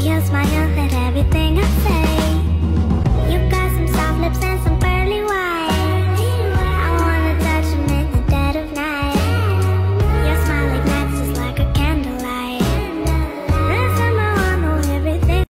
smile, smile